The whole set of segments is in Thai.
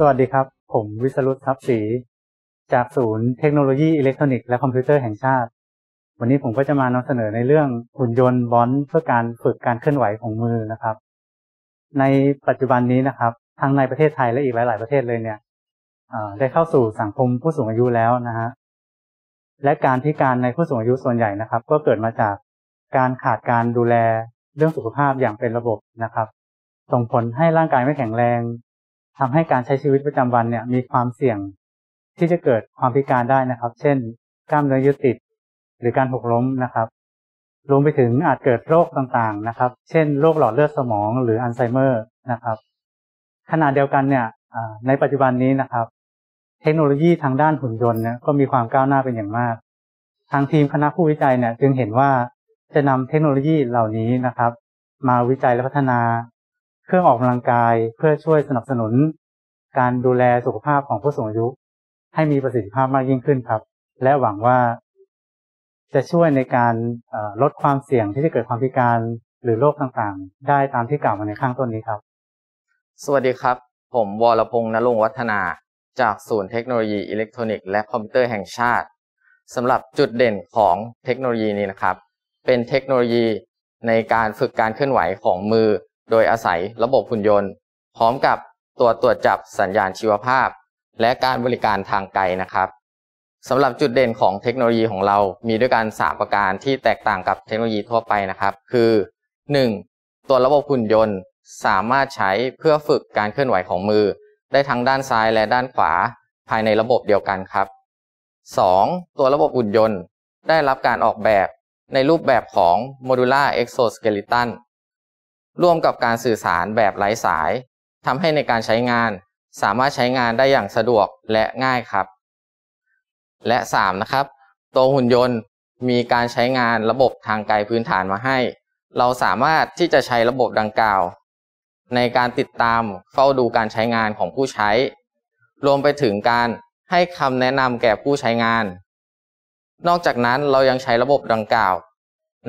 สวัสดีครับ ผมวิสรุตทรัพย์ศรีจากศูนย์เทคโนโลยีอิเล็กทรอนิกส์และคอมพิวเตอร์แห่งชาติ วันนี้ผมก็จะมานำเสนอในเรื่องหุ่นยนต์บอนเพื่อการฝึกการเคลื่อนไหวของมือนะครับ ในปัจจุบันนี้นะครับ ทั้งในประเทศไทยและอีกหลาย ๆ ประเทศเลยเนี่ยได้เข้าสู่สังคมผู้สูงอายุแล้วนะฮะและการพิการในผู้สูงอายุส่วนใหญ่นะครับ ก็เกิดมาจากการขาดการดูแลเรื่องสุขภาพอย่างเป็นระบบนะครับ ส่งผลให้ร่างกายไม่แข็งแรง ทำให้การใช้ชีวิตประจำวันเนี่ยมีความเสี่ยงที่จะเกิดความพิการได้นะครับ เช่น กล้ามเนื้อยึดติด หรือการหกล้มนะครับรวมไปถึงอาจเกิดโรคต่างๆนะครับ เช่น โรคหลอดเลือดสมองหรืออัลไซเมอร์นะครับ ขณะเดียวกันเนี่ยในปัจจุบันนี้นะครับ เทคโนโลยีทางด้านหุ่นยนต์เนี่ยก็มีความก้าวหน้าเป็นอย่างมาก ทางทีมคณะผู้วิจัยเนี่ยจึงเห็นว่าจะนำเทคโนโลยีเหล่านี้นะครับ มาวิจัยและพัฒนา เครื่องออกกำลังกายเพื่อช่วยสนับสนุน การดูแลสุขภาพของผู้สูงอายุ ให้มีประสิทธิภาพมากยิ่งขึ้นครับ และหวังว่า จะช่วยในการลดความเสี่ยงที่จะเกิดความพิการหรือโรคต่างๆ ได้ตามที่กล่าวมาในข้างต้นนี้ครับ สวัสดีครับ ผมวรพงษ์นรงวัฒนา จากศูนย์เทคโนโลยีอิเล็กทรอนิกส์และคอมพิวเตอร์แห่งชาติสำหรับจุดเด่นของเทคโนโลยีนี้นะครับ เป็นเทคโนโลยีในการฝึกการเคลื่อนไหวของมือ โดยอาศัยระบบหุ่นยนต์ พร้อมกับตัวตรวจจับสัญญาณชีวภาพ และการบริการทางไกลนะครับสำหรับจุดเด่นของเทคโนโลยีของเรามีด้วยกัน 3 ประการที่แตกต่างกับเทคโนโลยีทั่วไปนะครับ คือ 1. ตัวระบบหุ่นยนต์สามารถใช้เพื่อฝึกการเคลื่อนไหวของมือ ได้ทั้งด้านซ้ายและด้านขวา ภายในระบบเดียวกันครับ 2. ตัวระบบหุ่นยนต์ ได้รับการออกแบบในรูปแบบของ Modular Exoskeleton ร่วมกับการสื่อสารแบบไร้สายทำให้ในการใช้งานสามารถใช้งานได้อย่างสะดวกและง่ายครับ และ 3 นะครับตัวหุ่นยนต์มีการใช้งานระบบทางไกลพื้นฐานมาให้ เราสามารถที่จะใช้ระบบดังกล่าว ในการติดตามเฝ้าดูการใช้งานของผู้ใช้ รวมไปถึงการให้คำแนะนำแก่ผู้ใช้งาน นอกจากนั้นเรายังใช้ระบบดังกล่าว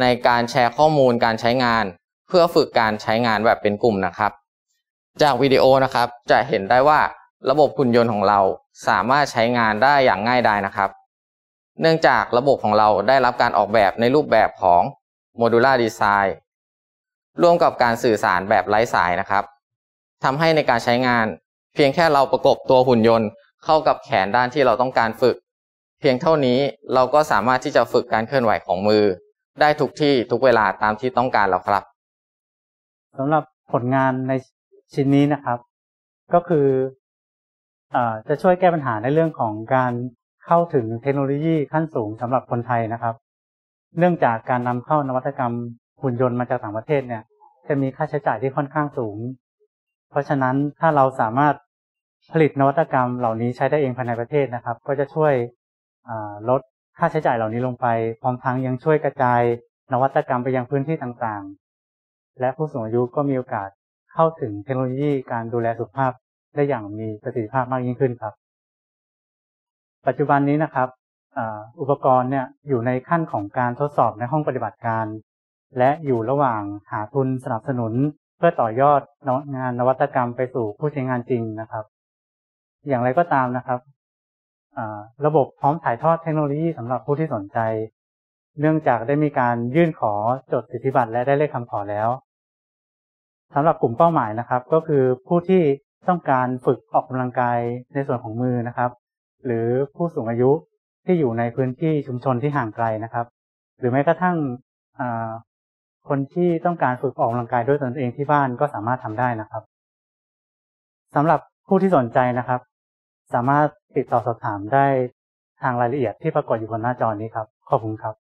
ในการแชร์ข้อมูลการใช้งาน เพื่อฝึกการใช้งานแบบเป็นกลุ่มนะครับ จากวิดีโอนะครับจะเห็นได้ว่าระบบหุ่นยนต์ของเราสามารถใช้งานได้อย่างง่ายดายนะครับ เนื่องจากระบบของเราได้รับการออกแบบในรูปแบบของ Modular Design ร่วมกับการสื่อสารแบบไร้สายนะครับทำให้ในการใช้งาน เพียงแค่เราประกบตัวหุ่นยนต์เข้ากับแขนด้านที่เราต้องการฝึก เพียงเท่านี้เราก็สามารถที่จะฝึกการเคลื่อนไหวของมือ ได้ทุกที่ทุกเวลาตามที่ต้องการแล้วครับ สำหรับผลงานในชิ้นนี้นะครับ ก็คืออจะช่วยแก้ปัญหาในเรื่องของการเข้าถึงเทคโนโลยีขั้นสูงสำหรับคนไทยนะครับ เนื่องจากการนำเข้านวัตกรรมหุ่นยนต์มาจากต่างประเทศเนี่ย จะมีค่าใช้จ่ายที่ค่อนข้างสูง เพราะฉะนั้นถ้าเราสามารถผลิตนวัตกรรมเหล่านี้ใช้ได้เองภายในประเทศนะครับ ก็จะช่วยลดค่าใช้จ่ายเหล่านี้ลงไป พร้อมทั้งยังช่วยกระจายนวัตกรรมไปยังพื้นที่ต่าง และผู้สูงอายุก็มีโอกาสเข้าถึงเทคโนโลยีการดูแลสุขภาพได้อย่างมีประสิทธิภาพมากยิ่งขึ้นครับ ปัจจุบันนี้นะครับอุปกรณ์เนี่ยอยู่ในขั้นของการทดสอบในห้องปฏิบัติการ และอยู่ระหว่างหาทุนสนับสนุน เพื่อต่อยอดงานนวัตกรรมไปสู่ผู้ใช้งานจริงนะครับ อย่างไรก็ตามนะครับระบบพร้อมถ่ายทอดเทคโนโลยีสำหรับผู้ที่สนใจ เนื่องจากได้มีการยื่นขอจดสิทธิบัตรและได้เลขคำขอแล้ว สำหรับกลุ่มเป้าหมายนะครับ ก็คือผู้ที่ต้องการฝึกออกกำลังกายในส่วนของมือนะครับ หรือผู้สูงอายุที่อยู่ในพื้นที่ชุมชนที่ห่างไกลนะครับ หรือแม้กระทั่งคนที่ต้องการฝึกออกกำลังกายด้วยตนเองที่บ้านก็สามารถทำได้นะครับสำหรับผู้ที่สนใจนะครับ สามารถติดต่อสอบถามได้ทางรายละเอียดที่ปรากฏอยู่บนหน้าจอนี้ครับ ขอบคุณครับ